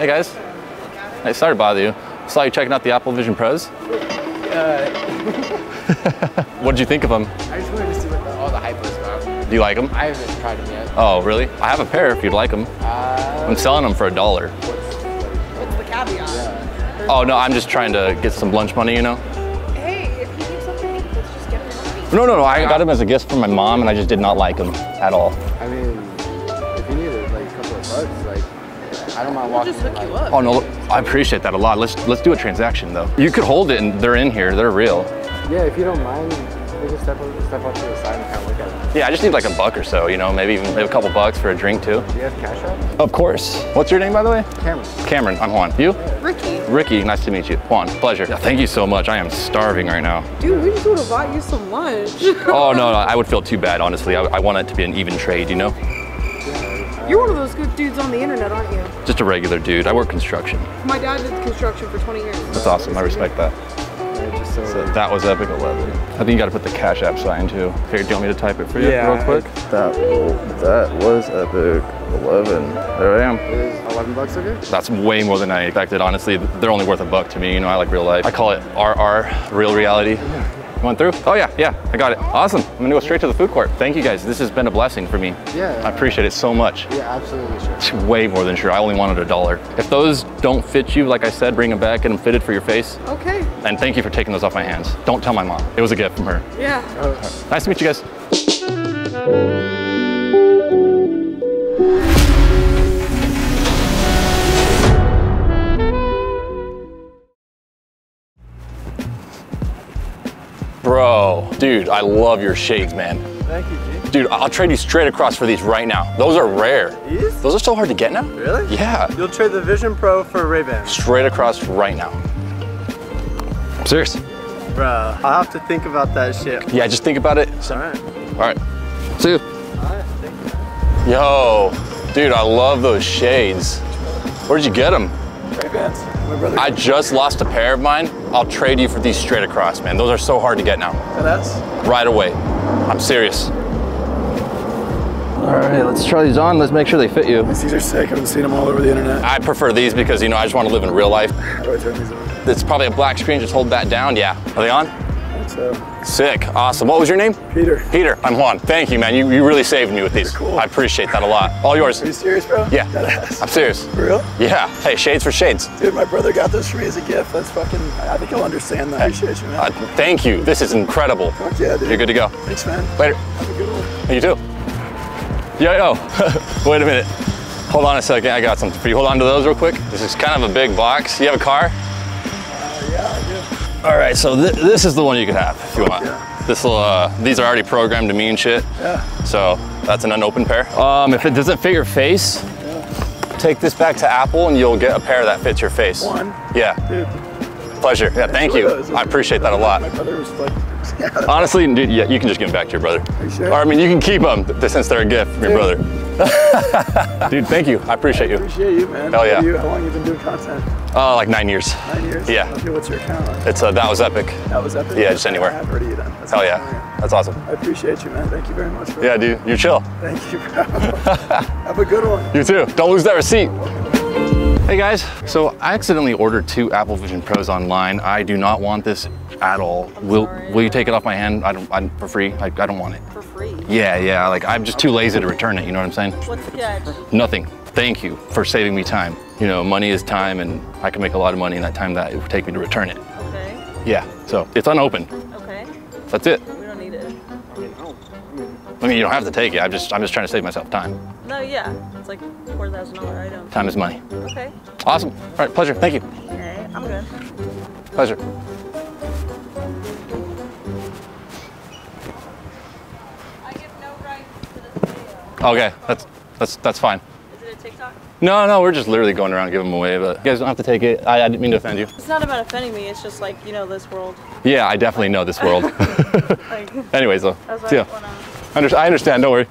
Hey guys. Hey, sorry to bother you. Saw you checking out the Apple Vision Pros. what did you think of them? I just wanted to see what the, all the hype was about. Do you like them? I haven't tried them yet. Oh, really? I have a pair if you'd like them. Uh, I'm selling them for a dollar. What's the caveat? Oh no, I'm just trying to get some lunch money, you know? Hey, if you need something, let's just get the money. No, no, no. I got them as a gift from my mom, and I just did not like them at all. I mean, if you needed like a couple of bucks, like I don't mind We'll just hook you up. Oh no, I appreciate that a lot. Let's let's do a transaction though. You could hold it, and they're in here. They're real. Yeah, if you don't mind, we can step up, step up to the side and kind of look at it. Yeah, I just need like a buck or so, you know, maybe even maybe a couple bucks for a drink too. Do you have cash out? Of course. What's your name, by the way? Cameron. Cameron. I'm Juan. You? Ricky, Ricky. Nice to meet you. Juan. Pleasure. Yeah, thank you so much. I am starving right now. dude, we just would have bought you some lunch. Oh no, no, I would feel too bad, honestly. I, I want it to be an even trade, you know? You're one of those good dudes on the internet, aren't you? Just a regular dude. I work construction. My dad did construction for 20 years. That's awesome. I respect that. So, So that was epic 11. I think you got to put the Cash App sign too. Here, do you want me to type it for you Yeah, real quick? That that was epic 11. There I am. is 11 bucks okay? That's way more than I expected. Honestly, they're only worth a buck to me. You know, I like real life. I call it RR, real reality. Went through? Oh yeah, yeah, I got it. Awesome. I'm gonna go straight to the food court. Thank you guys. This has been a blessing for me. Yeah. I appreciate it so much. Yeah, absolutely sure. It's way more than sure. I only wanted a dollar. If those don't fit you, like I said, bring them back, get them fitted for your face. Okay, And thank you for taking those off my hands. Don't tell my mom. It was a gift from her. yeah. Nice to meet you guys. Bro, dude, I love your shades, man. Thank you, G. Dude, I'll trade you straight across for these right now. Those are rare. These? Those are so hard to get now. Really? Yeah. You'll trade the Vision Pro for Ray-Ban. Straight across right now. I'm serious. Bruh, I'll have to think about that shit. Yeah, just think about it. All right. All right. See you. All right, thank you. Yo, dude, I love those shades. Where'd you get them? Ray-Bans. My brother. I just lost a pair of mine. I'll trade you for these straight across, man. Those are so hard to get now. That's Right away. I'm serious. All right, let's try these on. Let's make sure they fit you. These are sick. I've seen them all over the internet. I prefer these because, you know, I just want to live in real life. How do I turn these on? It's probably a black screen. Just hold that down. Yeah. Are they on? So, Sick. Awesome. What was your name? Peter, Peter. I'm Juan. Thank you, man. You, you really saved me with these. Cool. I appreciate that a lot. All yours. are you serious, bro? Yeah. I'm serious. For real? Yeah. Hey, shades for shades. Dude, my brother got this for me as a gift. That's fucking, I think he'll understand that. Appreciate you, man. Uh, thank you. This is incredible. Fuck yeah, dude. You're good to go. Thanks, man. Later. Have a good one. You too. Yo, yo. Wait a minute. Hold on a second. I got something for you. Hold on to those real quick. This is kind of a big box. You have a car? Yeah, All right. So th- this is the one you could have if you want. yeah. This will. Uh, these are already programmed to me and shit. Yeah. So that's an unopened pair. Um, if it doesn't fit your face, take this back to Apple and you'll get a pair that fits your face. One. Yeah. Dude. Pleasure. Yeah. Thank you. I appreciate that a lot. My brother was like, yeah, Honestly, dude, yeah, you can just give them back to your brother. you sure? Or I mean, you can keep them since they're a gift from your brother. dude, thank you. I appreciate you. appreciate you, man. Hell How yeah. you- How long you been doing content? Oh, like nine years. Nine years? Yeah. Okay, what's your account? It's uh, that was epic. That was epic. Yeah, just anywhere. I've you then. That's Hell awesome. yeah, that's awesome. I appreciate you, man. Thank you very much. Bro. Yeah, dude, you're chill. Thank you, bro. Have a good one. You too. Don't lose that receipt. Hey guys, so I accidentally ordered two Apple Vision Pros online. I do not want this at all. will sorry. Will you take it off my hand? I don't. I'm for free. I, I don't want it. For free. Yeah, yeah. Like I'm just too lazy to return it. You know what I'm saying? What's the catch? Nothing. Thank you for saving me time. You know, money is time, and I can make a lot of money in that time that it would take me to return it. Okay, Yeah. So it's unopened. okay. That's it. We don't need it. I mean, you don't have to take it. I'm just, I'm just trying to save myself time. No, yeah. It's like $4,000 item. Time is money. Okay. Awesome. All right, pleasure. Thank you. Okay, I'm good. Pleasure. I give no rights to this video. Okay, that's, that's, that's fine. Is it a TikTok? No, no, we're just literally going around giving them away, but you guys don't have to take it. I, I didn't mean to offend you. It's not about offending me. It's just like, you know, this world. Yeah, I definitely know this world. Like, Anyways, though. See ya. I wanna. Under- I understand, don't worry.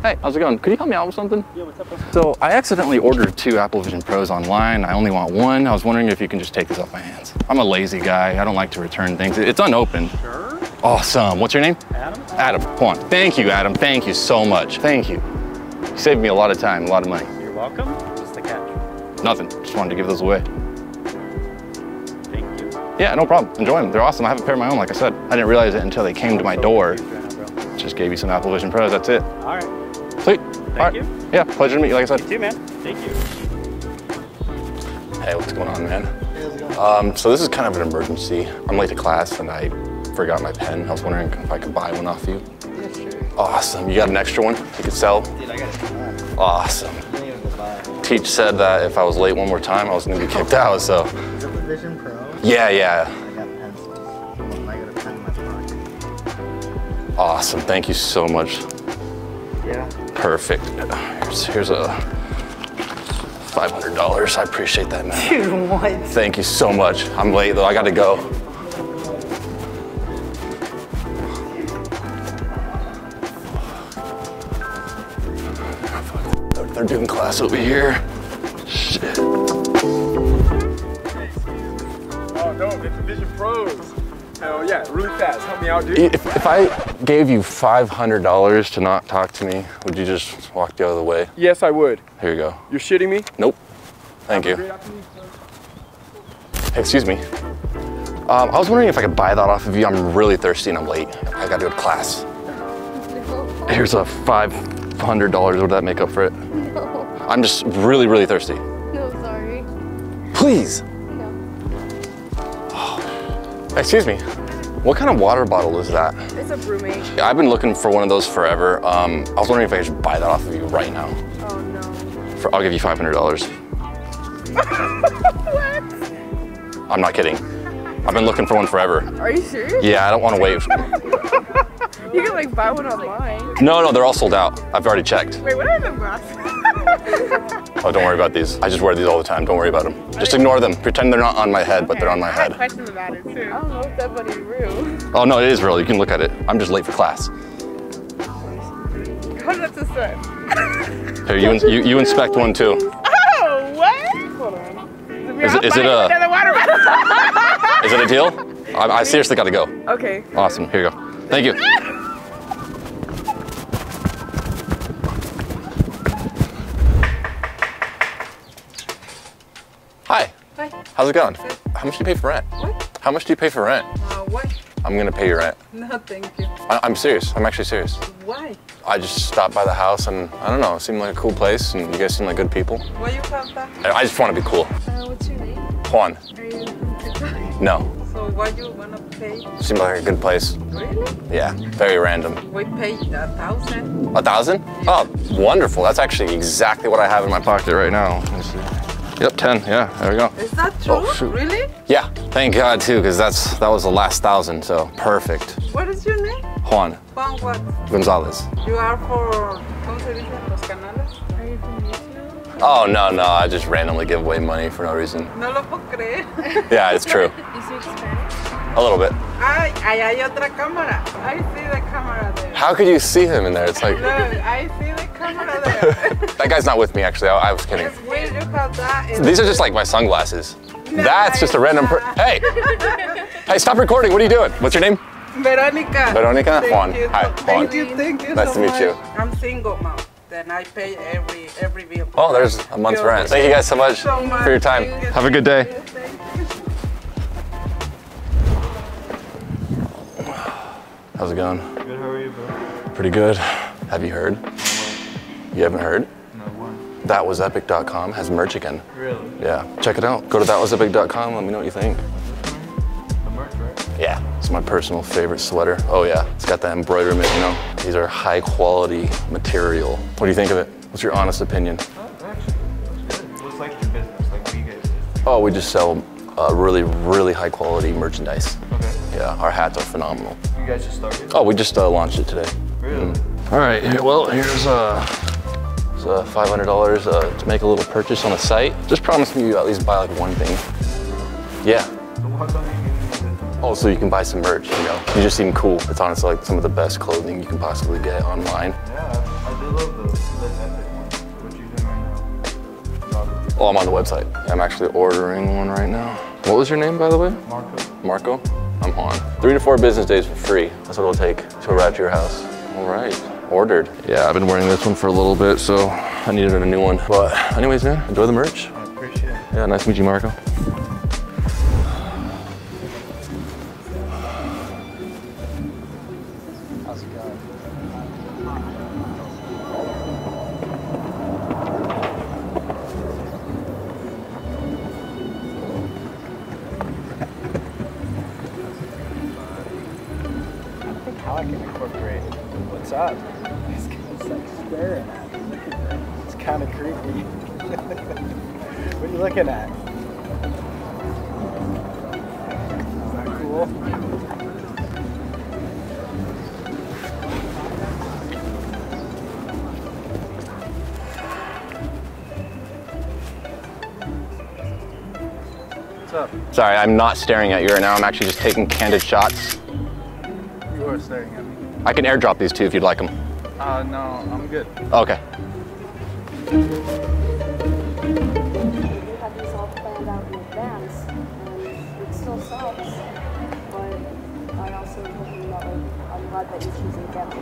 Hey, how's it going? Could you help me out with something? Yeah, what's up? So I accidentally ordered two Apple Vision Pros online. I only want one. I was wondering if you can just take this off my hands. I'm a lazy guy. I don't like to return things. It's unopened. Sure. Awesome. What's your name? Adam? Adam. Juan. Thank you, Adam. Thank you so much. Thank you. You saved me a lot of time, a lot of money. You're welcome. Just the catch. Nothing. Just wanted to give those away. Thank you. Yeah, no problem. Enjoy them. They're awesome. I have a pair of my own, like I said. I didn't realize it until they came to my door. Just gave you some Apple Vision Pros. That's it. All right. Sweet. Thank you. Yeah, pleasure to meet you, like I said. You too, man. Thank you. Hey, what's going on, man? Um, so this is kind of an emergency. I'm late to class and I forgot my pen. I was wondering if I could buy one off you. Yeah, sure. Awesome. You got an extra one you could sell? Dude, I got it. Awesome. Teach said that if I was late one more time, I was gonna be kicked out, so. Is it the Vision Pro? Yeah, yeah. I got pencils. I got a pen in my pocket. Awesome. Thank you so much. Yeah. Perfect. Here's, here's a $500. I appreciate that, man. Dude, what? Thank you so much. I'm late though. I gotta go. They're doing class over here. Shit. Oh no, it's Vision Pros. Hell yeah, really fast. Help me out, dude. If, if I gave you $500 to not talk to me, would you just walk the other way? Yes, I would. Here you go. You're shitting me? Nope. Thank you. Great afternoon, sir. Hey, excuse me. Um, I was wondering if I could buy that off of you. I'm really thirsty and I'm late. I gotta go to class. Here's a $500. What would that make up for it? No, I'm just really, really thirsty. no, sorry. Please. No. Excuse me. What kind of water bottle is that? It's a. Yeah, I've been looking for one of those forever. Um, I was wondering if I could just buy that off of you right now. Oh no. For, I'll give you $500. what? I'm not kidding. I've been looking for one forever. Are you serious? Yeah, I don't want to wait. You can like buy one online. No, no, they're all sold out. I've already checked. Wait, what are the glasses? Oh, don't worry about these. I just wear these all the time. Don't worry about them. Just ignore them. Pretend they're not on my head, but they're on my head. questions about it too. I don't know if that buddy's real. Oh, no, it is real. You can look at it. I'm just late for class. How does it say? Here, you, you, you inspect one too. Oh, what? Hold on. Is it- is it a- Another water bottle. Is it a deal? I, I seriously got to go. okay. Awesome. Here you go. Thank you. How's it going? How much do you pay for rent? What? How much do you pay for rent? Uh, what? I'm gonna pay your rent. No, thank you. I, I'm serious. I'm actually serious. Why? I just stopped by the house and I don't know, it seemed like a cool place and you guys seem like good people. Why you that? And I just want to be cool. Uh, what's your name? Juan. Are you? No. So why you wanna pay? Seemed like a good place. Really? Yeah. Very random. We pay a thousand. A thousand? Oh, wonderful. That's actually exactly what I have in my pocket right now. Let me see. Yep, 10. Yeah, there we go. Is that true? Oh, shoot. really? Yeah, thank God too, because that's that was the last thousand, so perfect. What is your name? Juan Juan what? Gonzalez. You are for, ¿cómo se dice? Los canales. Are you from YouTube? Oh no, no, I just randomly give away money for no reason. No lo puedo creer. Yeah, it's true. You speak Spanish? A little bit. Ay, ahí hay otra cámara. I see the camera there. How could you see him in there? It's like Look, I see the camera there. that guy's not with me actually. I, I was kidding. it's weird you have that. These are just like my sunglasses. No, That's just a random per- Hey! Hey, stop recording. What are you doing? What's your name? Veronica. Veronica? Thank Juan. you. Hi, Juan. Thank you, thank you Nice so to meet much. you. I'm single, mom. Then I pay every every bill. Oh, there's a month's rent. Thank you guys so much so much. for your time. You. Have a good day. How's it going? Pretty good. Have you heard? You haven't heard? No one. Thatwasepic.com has merch again. Really? Yeah, check it out. Go to thatwasepic.com. Let me know what you think. The merch, right? Yeah, it's my personal favorite sweater. Oh yeah, it's got that embroiderment. You know, these are high quality material. What do you think of it? What's your honest opinion? Oh, actually, good. What's like your business? Like, what you guys do? Oh, we just sell uh, really, really high quality merchandise. Okay. Yeah, our hats are phenomenal. You guys just started? Oh, we just uh, launched it today. Really? All right, well, here's uh, it's, uh, $500 uh, to make a little purchase on the site. Just promise me you at least buy like one thing. Yeah. So you give me this? Oh, so you can buy some merch, you know? You just seem cool. It's honestly like some of the best clothing you can possibly get online. Yeah, I do love the Liz Epic one. What you doing right now? Oh, I'm on the website. I'm actually ordering one right now. What was your name, by the way? Marco. Marco? I'm Juan. Three to four business days for free. That's what it'll take to arrive to your house. All right, ordered. Yeah, I've been wearing this one for a little bit, so I needed a new one. But anyways, man, enjoy the merch. I appreciate it. Yeah, nice to meet you, Marco. Up. This guy's like staring at me. Look at that. It's kind of creepy. what are you looking at? Is that cool? What's up? Sorry, I'm not staring at you right now. I'm actually just taking candid shots. You are staring at me. I can airdrop these too if you'd like them. Uh, no, I'm good. Okay. we had these all planned out in advance, and it still sucks. But I also, you know, I'm glad that you're choosing Kevin.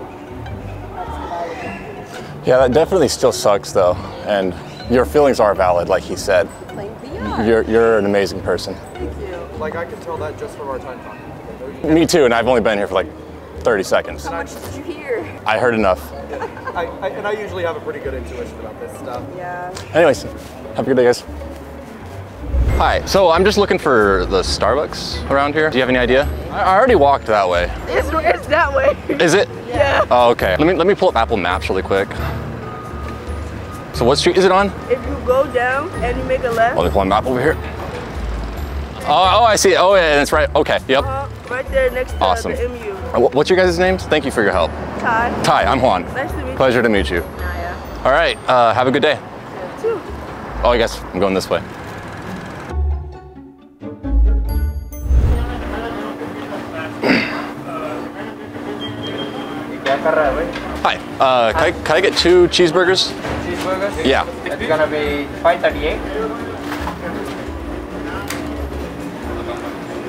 That's what I would do. Yeah, that definitely still sucks though. And your feelings are valid, like he said. You. You're, you're an amazing person. Thank you. Like, I can tell that just from our time talking. Me too, and I've only been here for like 30 seconds. How much did you hear? I heard enough. I, I, and I usually have a pretty good intuition about this stuff. Yeah. Anyways, have a good day, guys. Hi, so I'm just looking for the Starbucks around here. Do you have any idea? I I already walked that way. It's, it's that way. Is it? Yeah. Oh, okay. Let me let me pull up Apple Maps really quick. So what street is it on? If you go down and you make a left, Let me pull my map over here. Oh, oh, I see. Oh, yeah, that's right. Okay, yep. uh, right there next to Awesome. the MU. Uh, wh- What's your guys' names? Thank you for your help. Ty. Ty, I'm Juan. Nice to meet Pleasure to meet you. you. Naya. All right, uh, have a good day. Too. Oh, I guess I'm going this way. Hi, uh, can, I, can I get two cheeseburgers? Cheeseburgers? Yeah. It's gonna be 538.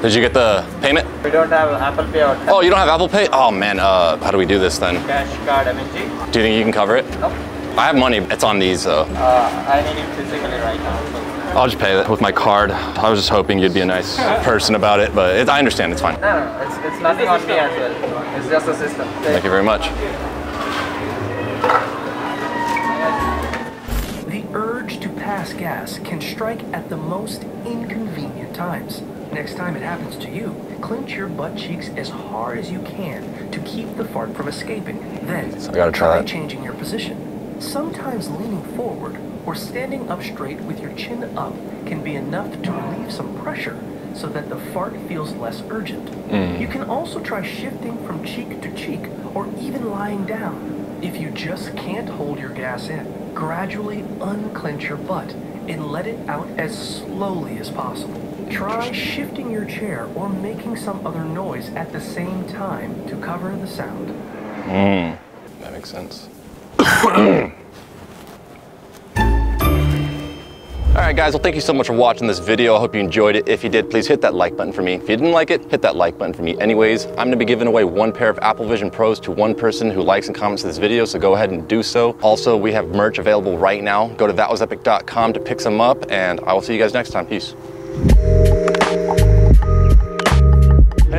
Did you get the payment? We don't have Apple Pay or Oh, you don't have Apple Pay? Oh man, uh, how do we do this then? cash card MNG. Do you think you can cover it? Nope. I have money. It's on these though. Uh, I need it physically right now. So. I'll just pay it with my card. I was just hoping you'd be a nice person about it, but it, I understand. It's fine. No, no, it's, it's nothing on me as well. It's just a system. Thank you very much. The urge to pass gas can strike at the most inconvenient times. Next time it happens to you, clench your butt cheeks as hard as you can to keep the fart from escaping. Then, I gotta try that. changing your position. Sometimes leaning forward or standing up straight with your chin up can be enough to relieve some pressure so that the fart feels less urgent. Mm. You can also try shifting from cheek to cheek or even lying down. If you just can't hold your gas in, gradually unclench your butt and let it out as slowly as possible. Try shifting your chair or making some other noise at the same time to cover the sound. Mm, that makes sense. All right, guys, well, thank you so much for watching this video. I hope you enjoyed it. If you did, please hit that like button for me. If you didn't like it, hit that like button for me anyways. I'm gonna be giving away one pair of Apple Vision Pros to one person who likes and comments this video, so go ahead and do so. Also, we have merch available right now. Go to thatwasepic.com to pick some up, and I will see you guys next time. Peace.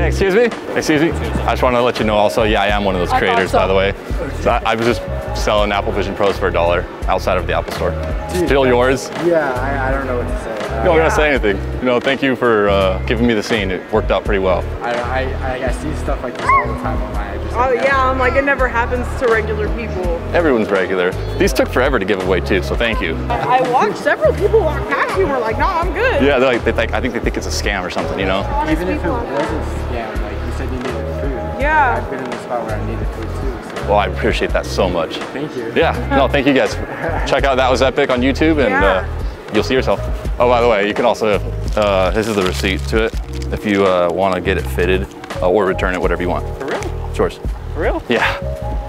Hey, excuse me? Excuse me? I just wanted to let you know also, yeah, I am one of those creators, by the way. So I, I was just selling Apple Vision Pros for a dollar outside of the Apple Store. Still yours. Yeah, I, I don't know what to say. Uh, You don't gotta say anything. You know, thank you for uh, giving me the scene. It worked out pretty well. I, I, I, I see stuff like this all the time online. I just, Oh yeah, I'm like it never happens to regular people. Everyone's regular. These took forever to give away too, so thank you. I I watched several people walk past you and were like, no, I'm good. Yeah, they're like, they think, I think they think it's a scam or something, you know? Even if it was a scam, like you said you needed food. Yeah. I've been in a spot where I needed food too. So Well, I appreciate that so much. thank you. Yeah, no, thank you guys. Check out That Was Epic on YouTube and Yeah. uh, you'll see yourself. Oh, by the way, you can also, uh, this is the receipt to it if you uh, want to get it fitted uh, or return it, whatever you want. For real? It's yours. For real? Yeah.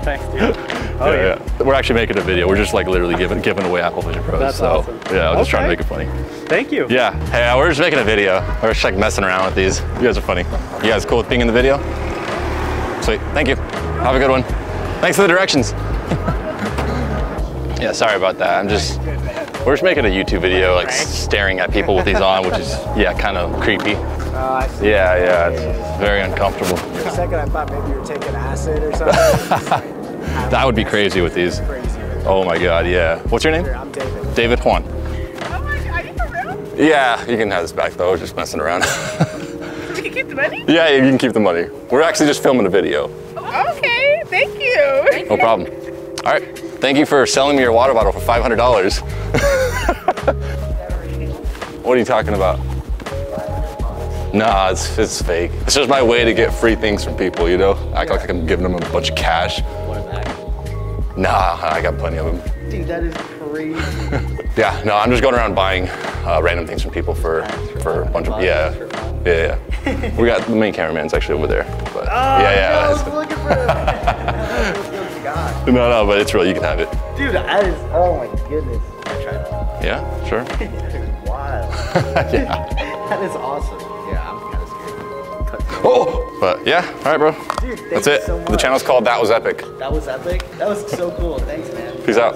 Thanks, dude. Oh, yeah, yeah. We're actually making a video. We're just like literally giving giving away Apple Vision Pros. That's so awesome. yeah, I was just trying to make it funny. Thank you. Yeah. Hey, we're just making a video. We're just like messing around with these. You guys are funny. You guys cool with being in the video? Sweet. Thank you. Have a good one. Thanks for the directions. yeah, sorry about that. I'm just We're just making a YouTube video, like staring at people with these on, which is yeah, kind of creepy. Oh, I see. Yeah, yeah, it's very uncomfortable. For a second, I thought maybe you were taking acid or something. That would be crazy with these. Crazy. Oh my God, yeah. What's your name? I'm David. David Juan. Oh my god, are you for real? Yeah, you can have this back though. I was just messing around. We can keep the money? yeah, you can keep the money. We're actually just filming a video. Okay, thank you. No problem. All right. Thank you for selling me your water bottle for $500. what are you talking about? Nah, it's, it's fake. It's just my way to get free things from people, you know? Act like I'm giving them a bunch of cash. Nah, I got plenty of them. Dude, that is crazy. Yeah, no, I'm just going around buying uh, random things from people for for a bunch of yeah, yeah, yeah. we got the main cameraman's actually over there, but yeah, yeah. No, no, but it's real. You can have it. Dude, that is, oh my goodness. I tried one. Yeah, sure. That is wild. yeah. That is awesome. Yeah, I'm kind of scared. Oh, but yeah. All right, bro. Dude, That's it. so The channel's called That Was Epic. That was epic. That was so cool. Thanks, man. Peace That out.